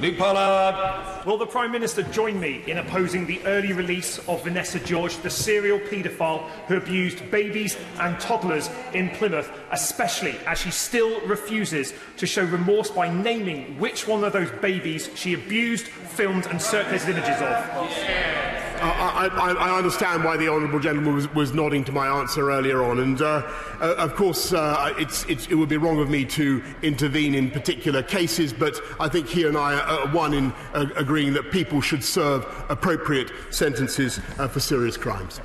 Luke Pollard. Will the Prime Minister join me in opposing the early release of Vanessa George, the serial paedophile who abused babies and toddlers in Plymouth, especially as she still refuses to show remorse by naming which one of those babies she abused, filmed, and circulated images of? I, I, I, understand why the honourable gentleman was, was, nodding to my answer earlier on, and uh, uh, of course uh, it's, it's, it would be wrong of me to intervene in particular cases, but I think he and I are one in uh, agreeing that people should serve appropriate sentences uh, for serious crimes.